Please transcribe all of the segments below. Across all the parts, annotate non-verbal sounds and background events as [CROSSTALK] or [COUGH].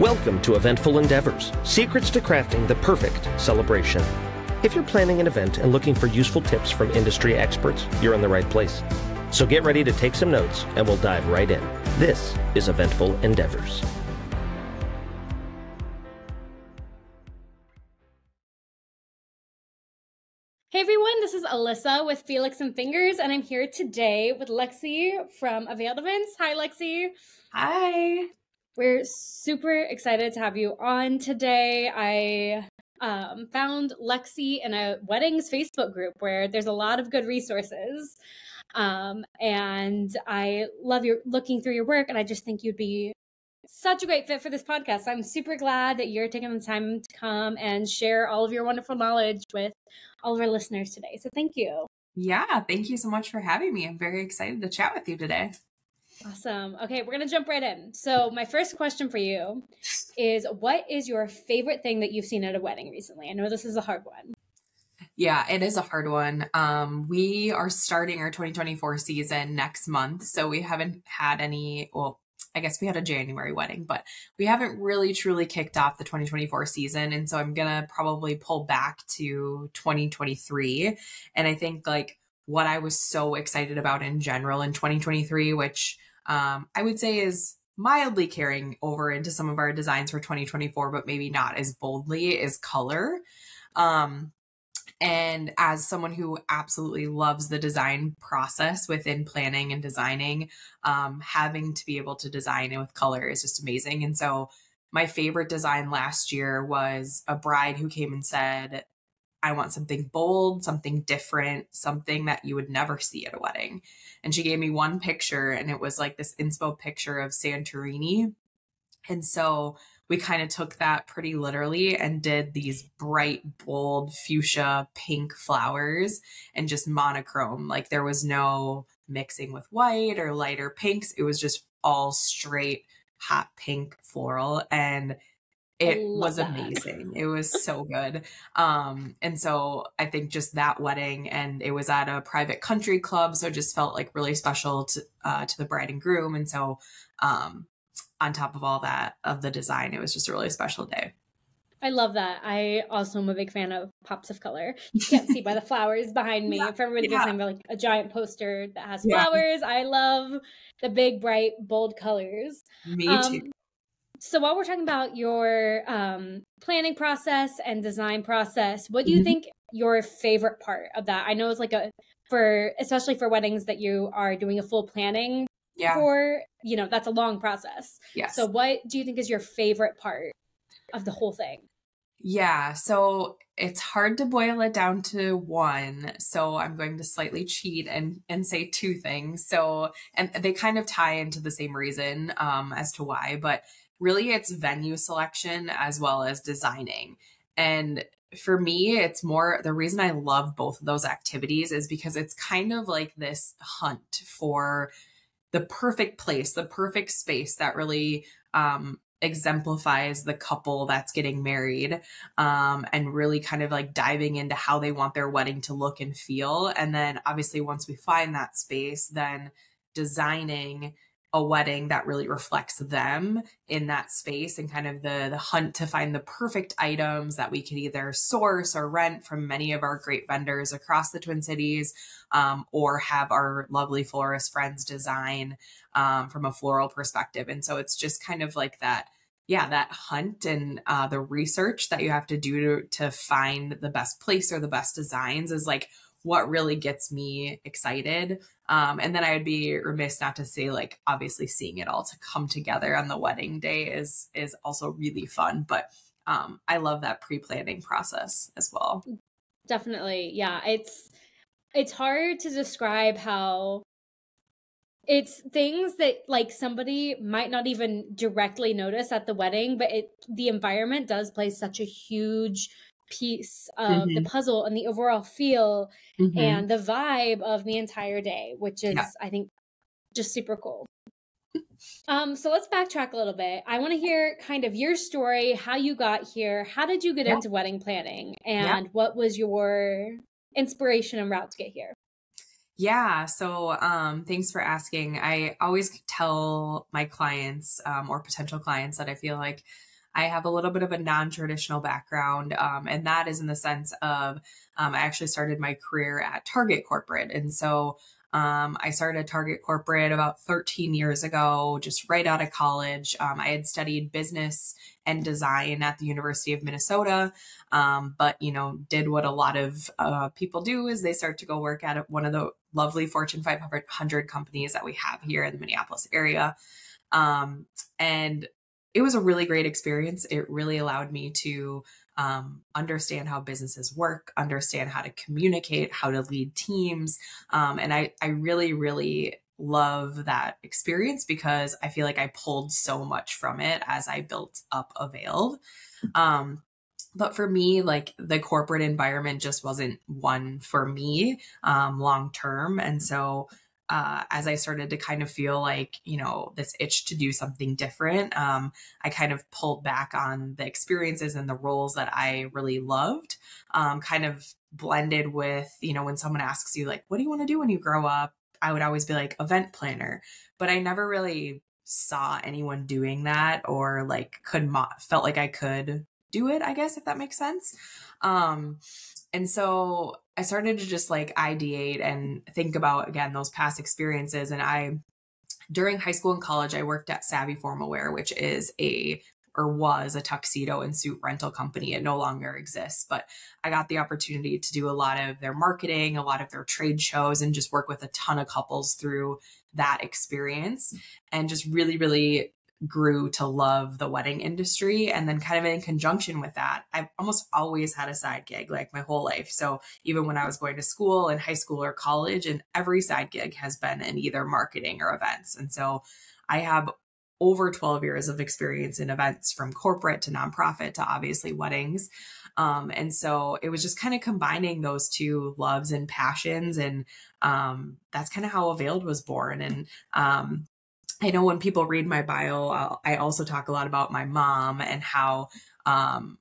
Welcome to Eventful Endeavors Secrets to Crafting the Perfect Celebration. If you're planning an event and looking for useful tips from industry experts, you're in the right place. So get ready to take some notes and we'll dive right in. This is Eventful Endeavors. Hey everyone, this is Alyssa with Felix and Fingers, and I'm here today with Lexie from Availed Events. Hi, Lexie. Hi. We're super excited to have you on today. I um, found Lexie in a weddings Facebook group where there's a lot of good resources. Um, and I love your looking through your work, and I just think you'd be such a great fit for this podcast. I'm super glad that you're taking the time to come and share all of your wonderful knowledge with all of our listeners today. So thank you. Yeah, thank you so much for having me. I'm very excited to chat with you today. Awesome. Okay, we're going to jump right in. So, my first question for you is what is your favorite thing that you've seen at a wedding recently? I know this is a hard one. Yeah, it is a hard one. Um, we are starting our 2024 season next month. So, we haven't had any, well, I guess we had a January wedding, but we haven't really truly kicked off the 2024 season. And so, I'm going to probably pull back to 2023. And I think like what I was so excited about in general in 2023, which um, I would say is mildly carrying over into some of our designs for 2024, but maybe not as boldly, is color. Um, and as someone who absolutely loves the design process within planning and designing, um, having to be able to design it with color is just amazing. And so, my favorite design last year was a bride who came and said, I want something bold, something different, something that you would never see at a wedding. And she gave me one picture, and it was like this inspo picture of Santorini. And so we kind of took that pretty literally and did these bright, bold fuchsia pink flowers and just monochrome. Like there was no mixing with white or lighter pinks. It was just all straight hot pink floral. And it was that. amazing. It was [LAUGHS] so good. Um, and so I think just that wedding, and it was at a private country club, so it just felt like really special to uh, to the bride and groom. And so, um, on top of all that of the design, it was just a really special day. I love that. I also am a big fan of pops of color. [LAUGHS] You can't see by the flowers behind me. Yeah, if everybody yeah. doesn't have like a giant poster that has flowers, yeah. I love the big, bright, bold colors. Me um, too. So while we're talking about your um, planning process and design process, what do you mm-hmm. think your favorite part of that? I know it's like a for especially for weddings that you are doing a full planning yeah. for, you know, that's a long process. Yes. So what do you think is your favorite part of the whole thing? Yeah, so it's hard to boil it down to one. So I'm going to slightly cheat and and say two things. So and they kind of tie into the same reason um as to why, but really it's venue selection as well as designing. And for me, it's more the reason I love both of those activities is because it's kind of like this hunt for the perfect place, the perfect space that really um, exemplifies the couple that's getting married um, and really kind of like diving into how they want their wedding to look and feel. And then obviously, once we find that space, then designing a wedding that really reflects them in that space and kind of the the hunt to find the perfect items that we could either source or rent from many of our great vendors across the Twin Cities um, or have our lovely florist friends design um, from a floral perspective. And so it's just kind of like that yeah, that hunt and uh, the research that you have to do to, to find the best place or the best designs is like what really gets me excited. Um, and then I would be remiss not to say, like, obviously seeing it all to come together on the wedding day is is also really fun. But um, I love that pre planning process as well. Definitely, yeah. It's it's hard to describe how it's things that like somebody might not even directly notice at the wedding but it the environment does play such a huge piece of mm-hmm. the puzzle and the overall feel mm-hmm. and the vibe of the entire day, which is, yeah. I think, just super cool. Um, so let's backtrack a little bit. I want to hear kind of your story, how you got here, how did you get yeah. into wedding planning, and yeah. what was your inspiration and route to get here? Yeah. So, um, thanks for asking. I always tell my clients um, or potential clients that I feel like I have a little bit of a non traditional background. Um, and that is in the sense of um, I actually started my career at Target Corporate. And so um, I started Target Corporate about 13 years ago, just right out of college. Um, I had studied business and design at the University of Minnesota, um, but you know, did what a lot of uh, people do is they start to go work at one of the lovely Fortune 500 companies that we have here in the Minneapolis area. Um, and it was a really great experience. It really allowed me to um, understand how businesses work, understand how to communicate, how to lead teams. Um, and I, I really, really love that experience because I feel like I pulled so much from it as I built up Availed. Um, but for me, like the corporate environment just wasn't one for me um, long term. And so uh, as I started to kind of feel like, you know, this itch to do something different, um, I kind of pulled back on the experiences and the roles that I really loved, um, kind of blended with, you know, when someone asks you, like, what do you want to do when you grow up? I would always be like, event planner. But I never really saw anyone doing that or like could, mo- felt like I could do it, I guess, if that makes sense. Um, and so I started to just like ideate and think about again those past experiences. And I, during high school and college, I worked at Savvi Formal Wear, which is a or was a tuxedo and suit rental company. It no longer exists, but I got the opportunity to do a lot of their marketing, a lot of their trade shows, and just work with a ton of couples through that experience and just really, really grew to love the wedding industry. And then, kind of in conjunction with that, I've almost always had a side gig like my whole life. So, even when I was going to school in high school or college, and every side gig has been in either marketing or events. And so, I have over 12 years of experience in events from corporate to nonprofit to obviously weddings. Um, and so it was just kind of combining those two loves and passions. And um, that's kind of how Availed was born. And um, I know when people read my bio, I'll, i also talk a lot about my mom and how um,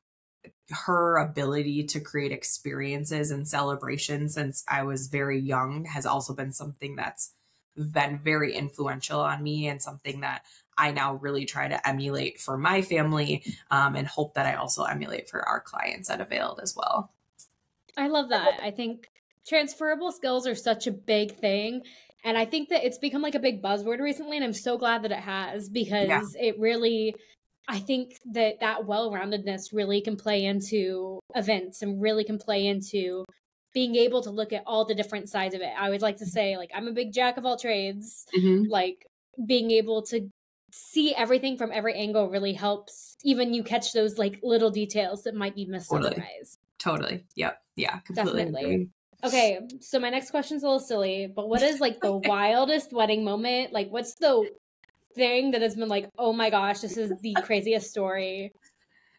her ability to create experiences and celebrations since I was very young has also been something that's been very influential on me and something that I now really try to emulate for my family um, and hope that I also emulate for our clients at Availed as well. I love that. I think transferable skills are such a big thing and I think that it's become like a big buzzword recently, and I'm so glad that it has because yeah. it really, I think that that well roundedness really can play into events and really can play into being able to look at all the different sides of it. I would like to say, like, I'm a big jack of all trades. Mm-hmm. Like, being able to see everything from every angle really helps even you catch those like little details that might be missed totally. otherwise. Totally. Yep. Yeah. Completely. Definitely. Okay, so my next question's a little silly, but what is like the [LAUGHS] wildest wedding moment? Like, what's the thing that has been like, oh my gosh, this is the craziest story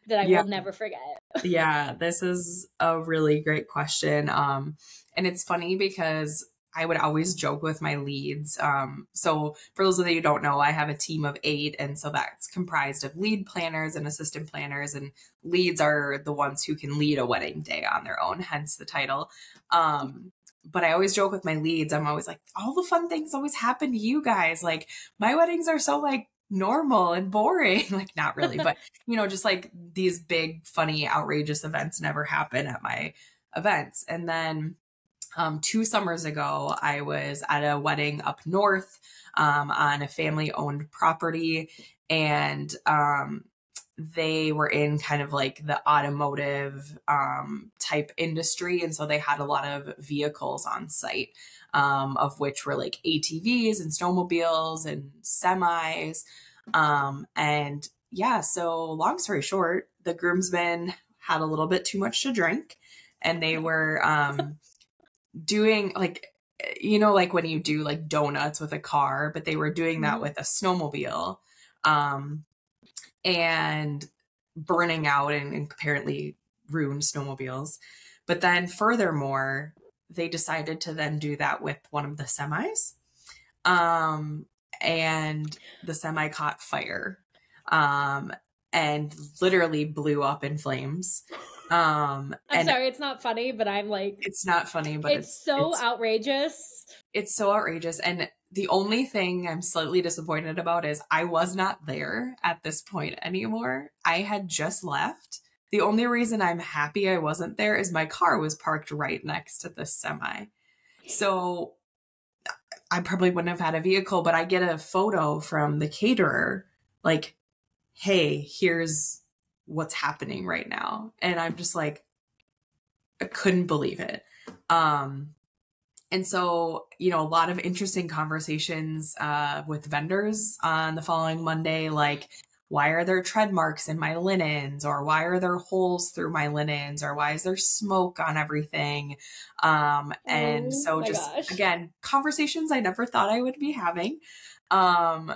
that I yeah. will never forget? yeah, this is a really great question. Um, and it's funny because I would always joke with my leads. Um, so for those of you who don't know, I have a team of eight, and so that's comprised of lead planners and assistant planners, and leads are the ones who can lead a wedding day on their own, hence the title. Um, but I always joke with my leads. I'm always like, all the fun things always happen to you guys. Like my weddings are so like normal and boring. [LAUGHS] like not really, but [LAUGHS] you know, just like these big, funny, outrageous events never happen at my events. And then um, two summers ago, I was at a wedding up north um, on a family owned property, and um, they were in kind of like the automotive um, type industry. And so they had a lot of vehicles on site, um, of which were like ATVs and snowmobiles and semis. Um, and yeah, so long story short, the groomsmen had a little bit too much to drink and they were doing like you know like when you do like donuts with a car but they were doing that mm-hmm. with a snowmobile um and burning out and, and apparently ruined snowmobiles but then furthermore they decided to then do that with one of the semis um and the semi caught fire um and literally blew up in flames Um, I'm sorry, it's not funny, but I'm like, it's not funny, but it's, it's so it's, outrageous. It's so outrageous. And the only thing I'm slightly disappointed about is I was not there at this point anymore. I had just left. The only reason I'm happy I wasn't there is my car was parked right next to this semi. So I probably wouldn't have had a vehicle, but I get a photo from the caterer like, hey, here's what's happening right now. And I'm just like, I couldn't believe it. Um, and so, you know, a lot of interesting conversations uh, with vendors on the following Monday, like, why are there tread marks in my linens or why are there holes through my linens or why is there smoke on everything um and oh, so just gosh. again conversations i never thought i would be having um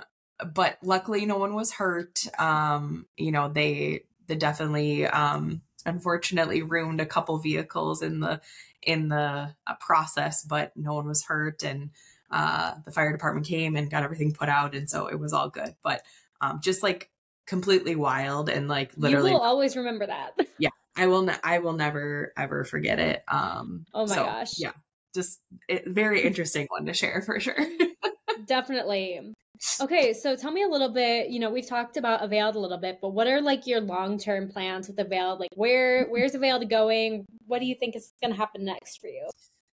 but luckily no one was hurt um you know they they definitely um unfortunately ruined a couple vehicles in the in the uh, process but no one was hurt and uh the fire department came and got everything put out and so it was all good. But um just like completely wild and like literally you will always remember that. [LAUGHS] Yeah i will ne- i will never ever forget it um oh my so, gosh. yeah just it, very interesting one to share for sure [LAUGHS] definitely. Okay so tell me a little bit you know we've talked about availed a little bit but what are like your long-term plans with availed? Like where where's availed going? What do you think is going to happen next for you?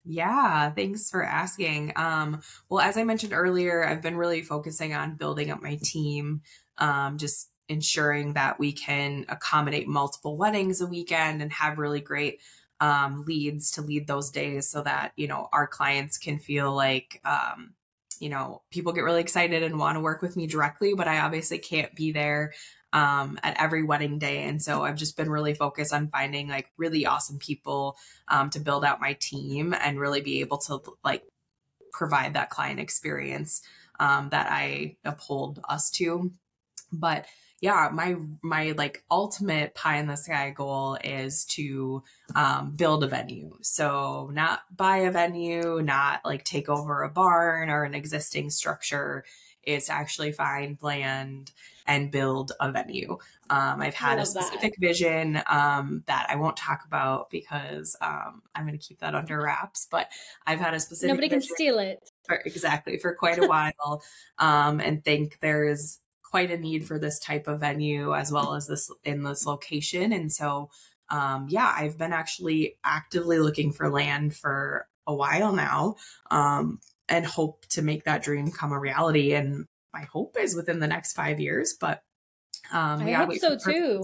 Yeah, thanks for asking. Um, well, as I mentioned earlier, I've been really focusing on building up my team, um, just ensuring that we can accommodate multiple weddings a weekend and have really great um, leads to lead those days so that you know our clients can feel like um, you know people get really excited and want to work with me directly but i obviously can't be there um, at every wedding day. And so i've just been really focused on finding like really awesome people um, to build out my team and really be able to like provide that client experience um, that i uphold us to. But yeah, my my like ultimate pie in the sky goal is to um, build a venue. So not buy a venue, not like take over a barn or an existing structure. It's actually find land and build a venue. Um, I've had a specific that. vision um, that I won't talk about because um, I'm going to keep that under wraps. But I've had a specific nobody can steal it for, exactly for quite a while, um, and think there's quite a need for this type of venue as well as this in this location. And so, um, yeah, I've been actually actively looking for land for a while now um, and hope to make that dream come a reality. And my hope is within the next five years, but um, I hope so too.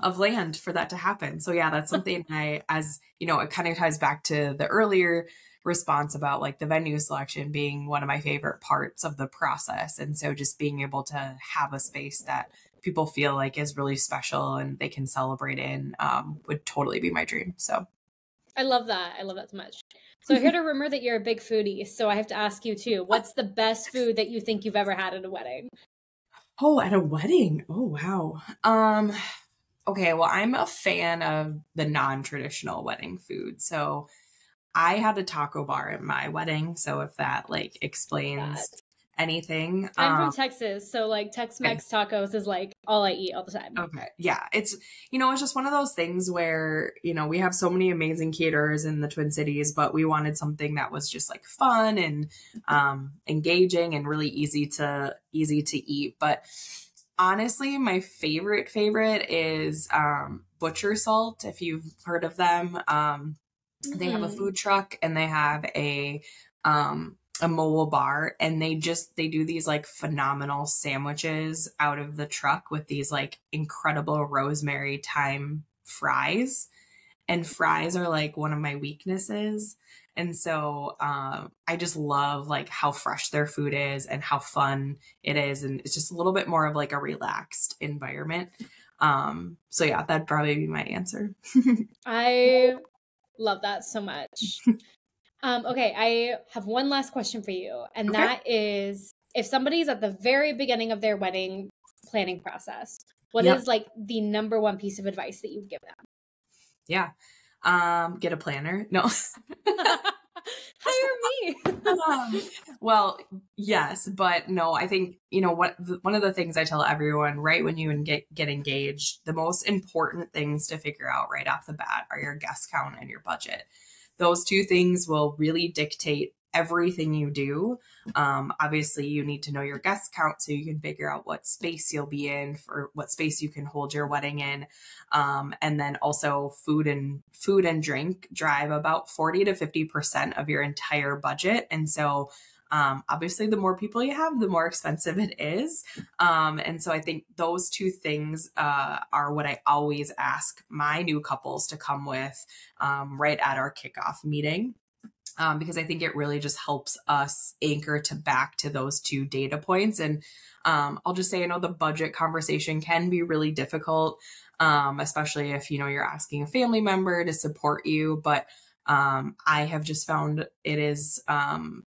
Of land for that to happen. So yeah, that's something I, as you know, it kind of ties back to the earlier response about like the venue selection being one of my favorite parts of the process. And so just being able to have a space that people feel like is really special and they can celebrate in um, would totally be my dream. So I love that. I love that so much. So I heard a rumor that you're a big foodie. So I have to ask you too. What's the best food that you think you've ever had at a wedding? Oh, at a wedding. Oh, wow. Um okay, well, I'm a fan of the non-traditional wedding food. So I had a taco bar at my wedding, so if that like explains anything. I'm um, from Texas, so like Tex-Mex tacos is like all I eat all the time. Okay. Yeah, it's you know, it's just one of those things where, you know, we have so many amazing caterers in the Twin Cities, but we wanted something that was just like fun and um engaging and really easy to easy to eat, but honestly, my favorite favorite is um Butcher Salt if you've heard of them. Um they have a mm-hmm. food truck and they have a um a mobile bar and they just they do these like phenomenal sandwiches out of the truck with these like incredible rosemary thyme fries. And fries are like one of my weaknesses. And so um, i just love like how fresh their food is and how fun it is. And it's just a little bit more of like a relaxed environment. Um so yeah that'd probably be my answer. [LAUGHS] I Love that so much. [LAUGHS] um, okay, I have one last question for you, and okay. that is if somebody's at the very beginning of their wedding planning process, what yep. is like the number one piece of advice that you would give them? Yeah. Um, get a planner. No. [LAUGHS] [LAUGHS] [LAUGHS] Hire me. [LAUGHS] well, yes, but no, I think, you know, what one of the things I tell everyone right when you get, get engaged, the most important things to figure out right off the bat are your guest count and your budget. Those two things will really dictate everything you do. Um, obviously, you need to know your guest count so you can figure out what space you'll be in for what space you can hold your wedding in, um, and then also food and food and drink drive about forty to fifty percent of your entire budget, and so. Um, obviously, the more people you have, the more expensive it is. Um, and so I think those two things uh, are what I always ask my new couples to come with um, right at our kickoff meeting um, because I think it really just helps us anchor to back to those two data points. And um, I'll just say, I know the budget conversation can be really difficult, um, especially if you know you're asking a family member to support you. But um, I have just found it is um,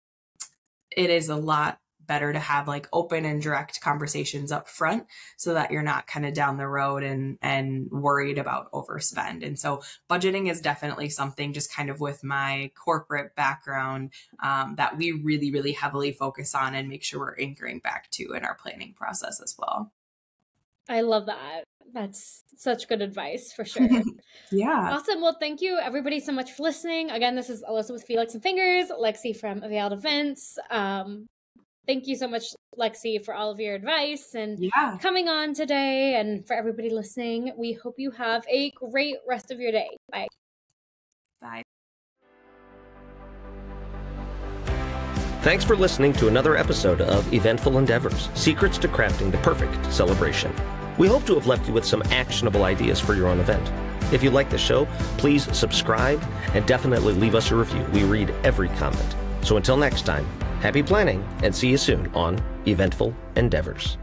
it is a lot better to have like open and direct conversations up front so that you're not kind of down the road and and worried about overspend and so budgeting is definitely something just kind of with my corporate background um, that we really really heavily focus on and make sure we're anchoring back to in our planning process as well i love that that's such good advice for sure. [LAUGHS] yeah. Awesome. Well, thank you everybody so much for listening. Again, this is Alyssa with Felix and Fingers, Lexie from Availed Events. Um, thank you so much, Lexie, for all of your advice and yeah. coming on today. And for everybody listening, we hope you have a great rest of your day. Bye. Bye. Thanks for listening to another episode of Eventful Endeavors Secrets to Crafting the Perfect Celebration. We hope to have left you with some actionable ideas for your own event. If you like the show, please subscribe and definitely leave us a review. We read every comment. So until next time, Happy planning and see you soon on Eventful Endeavors.